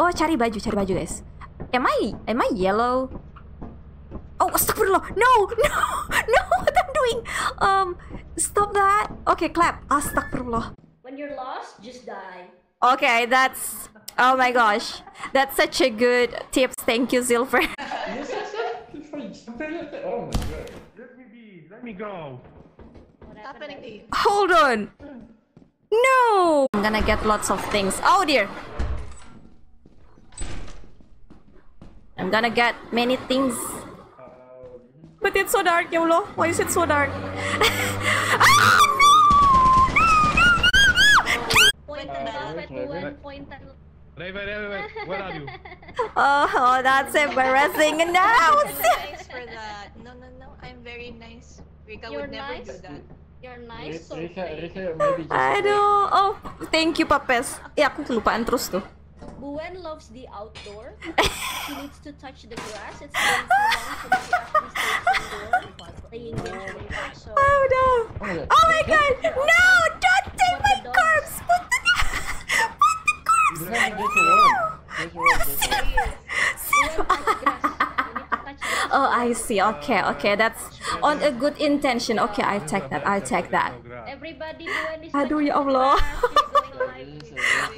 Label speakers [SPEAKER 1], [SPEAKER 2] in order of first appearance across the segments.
[SPEAKER 1] Oh, cari baju, cari baju, guys. Am I am I yellow? Oh, astagfirullah. No, no, no, what I'm doing? Um, stop that. Okay, clap. Astagfirullah.
[SPEAKER 2] When you're lost, just die.
[SPEAKER 1] Okay, that's Oh my gosh. That's such a good tips. Thank you, Silver.
[SPEAKER 3] Oh my god.
[SPEAKER 4] Let me be. Let me go.
[SPEAKER 5] What's happening to you?
[SPEAKER 1] Hold on. No. I'm gonna get lots of things. Oh dear. I'm gonna get many things. But it's so dark, YOLO. Why is it so dark?
[SPEAKER 2] Point
[SPEAKER 5] Wait,
[SPEAKER 2] and
[SPEAKER 5] wait,
[SPEAKER 2] laugh
[SPEAKER 3] wait,
[SPEAKER 2] at
[SPEAKER 3] wait,
[SPEAKER 2] one,
[SPEAKER 3] wait.
[SPEAKER 2] point and
[SPEAKER 4] Raven, Raven, where are you?
[SPEAKER 1] Oh, oh, that's embarrassing. No.
[SPEAKER 5] nice for that. No, no, no. I'm very nice. Rika
[SPEAKER 2] You're
[SPEAKER 5] would never
[SPEAKER 2] nice.
[SPEAKER 5] do that.
[SPEAKER 2] You're nice, so
[SPEAKER 3] Rika,
[SPEAKER 2] fake.
[SPEAKER 3] Rika, maybe just.
[SPEAKER 1] Aduh. Oh, thank you, Papes. Ya, aku kelupaan terus tuh.
[SPEAKER 2] Bu Wen loves the outdoor. she needs to touch the grass. It's been too long since she actually stays indoor playing games with her. So
[SPEAKER 1] Oh no.
[SPEAKER 3] Oh my god.
[SPEAKER 1] My god. No, don't take
[SPEAKER 2] Put
[SPEAKER 1] my
[SPEAKER 2] the
[SPEAKER 1] corpse. Put the Put the corpse.
[SPEAKER 2] Touch grass.
[SPEAKER 1] Oh, I see. Okay, okay. That's on a good intention. Okay, I take that. I take that.
[SPEAKER 2] Everybody, Bu Wen is
[SPEAKER 1] Aduh,
[SPEAKER 2] touching
[SPEAKER 1] ya Allah.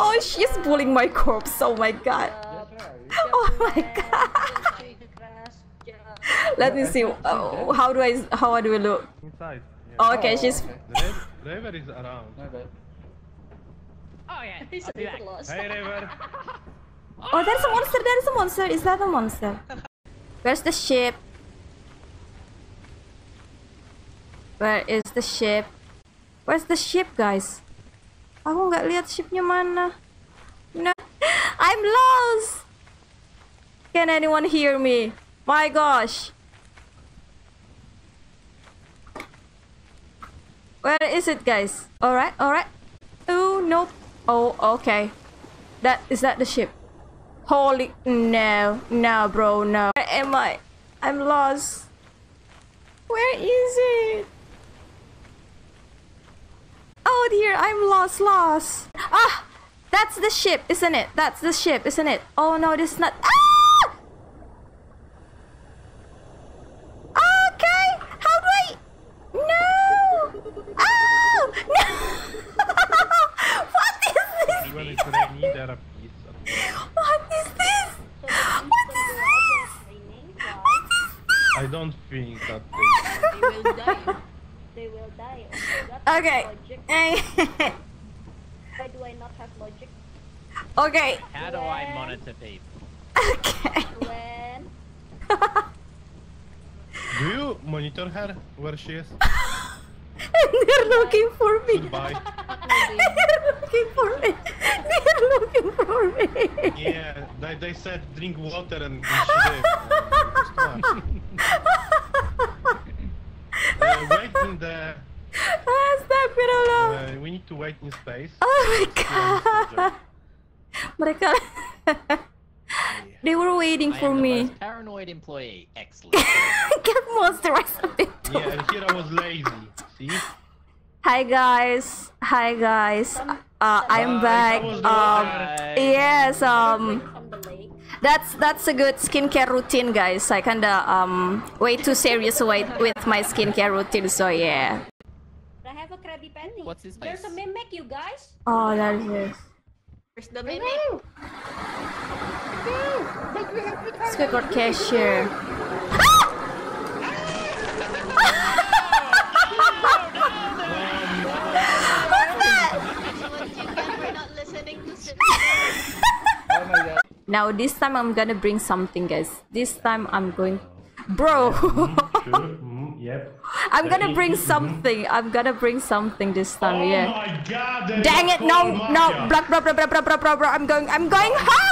[SPEAKER 1] Oh, she's bullying my corpse. Oh my god.
[SPEAKER 2] Up,
[SPEAKER 3] That's oh right.
[SPEAKER 1] Oh my god.
[SPEAKER 2] touch the grass. Jump.
[SPEAKER 1] Let me see. Oh, how do I? How do I look?
[SPEAKER 4] Inside.
[SPEAKER 1] Oh, okay,
[SPEAKER 3] Oh,
[SPEAKER 1] she's.
[SPEAKER 3] okay.
[SPEAKER 4] Raven, Raven is around.
[SPEAKER 6] Oh yeah,
[SPEAKER 2] He's a bit
[SPEAKER 6] back.
[SPEAKER 2] lost.
[SPEAKER 4] Hey, Raven.
[SPEAKER 1] Oh, there's a monster. There's a monster. Is that a monster? Where's the ship? Where is the ship? Where's the ship, guys? Aku nggak lihat shipnya mana. No, I'm lost. Can anyone hear me? My gosh. Where is it, guys? All right, all right. Oh nope. Oh, okay. That is that the ship? Holy no, no, bro, no. Where am I? I'm lost. Where is it? Oh dear, I'm lost, lost. Ah, that's the ship, isn't it? That's the ship, isn't it? Oh no, this is not. Ah! Okay, how do I? No. Oh no. what is this?
[SPEAKER 4] Even it's raining, there are peace.
[SPEAKER 1] What is this?
[SPEAKER 2] So that
[SPEAKER 1] What
[SPEAKER 2] means
[SPEAKER 1] is
[SPEAKER 2] when the
[SPEAKER 1] this?
[SPEAKER 2] is raining, why?
[SPEAKER 4] I don't think that they...
[SPEAKER 5] They will die.
[SPEAKER 2] They will die.
[SPEAKER 1] Okay.
[SPEAKER 2] logic. Why do I not have logic?
[SPEAKER 1] okay.
[SPEAKER 6] How do I monitor people?
[SPEAKER 1] Okay.
[SPEAKER 2] When
[SPEAKER 4] Do you monitor her where she is?
[SPEAKER 1] They're looking for me.
[SPEAKER 4] Goodbye.
[SPEAKER 1] They're looking for me. They're looking for me.
[SPEAKER 4] Yeah, they, they said drink water and, and she did. uh, wait in the...
[SPEAKER 1] Astagfirullah.
[SPEAKER 4] Uh, we need to wait in space.
[SPEAKER 1] Oh my god. Mereka They were waiting
[SPEAKER 6] I
[SPEAKER 1] for
[SPEAKER 6] am the
[SPEAKER 1] me.
[SPEAKER 6] most paranoid employee. Excellent.
[SPEAKER 1] Get moisturized a bit.
[SPEAKER 4] Yeah, and here I was lazy. See?
[SPEAKER 1] Hi guys. Hi guys. Uh, I'm
[SPEAKER 4] Bye.
[SPEAKER 1] back.
[SPEAKER 4] How was the
[SPEAKER 1] Um yes, um
[SPEAKER 2] from the lake.
[SPEAKER 1] That's that's a good skincare routine, guys. I kinda um way too serious with with my skincare routine, so yeah.
[SPEAKER 2] I have a Krabby Patty.
[SPEAKER 6] What's his
[SPEAKER 2] There's a mimic, you guys.
[SPEAKER 1] Oh, that is. it.
[SPEAKER 5] Where's the mimic?
[SPEAKER 1] Squidward cashier.
[SPEAKER 5] Excellent, you can. We're not listening to
[SPEAKER 3] Oh my god.
[SPEAKER 1] Now this time I'm gonna bring something, guys. This time I'm going, bro.
[SPEAKER 4] Yep.
[SPEAKER 1] I'm gonna bring something. I'm gonna bring something this time.
[SPEAKER 4] Oh
[SPEAKER 1] Yeah.
[SPEAKER 4] god!
[SPEAKER 1] Dang it! No, no, blah blah blah blah blah blah blah blah. I'm going. I'm going home.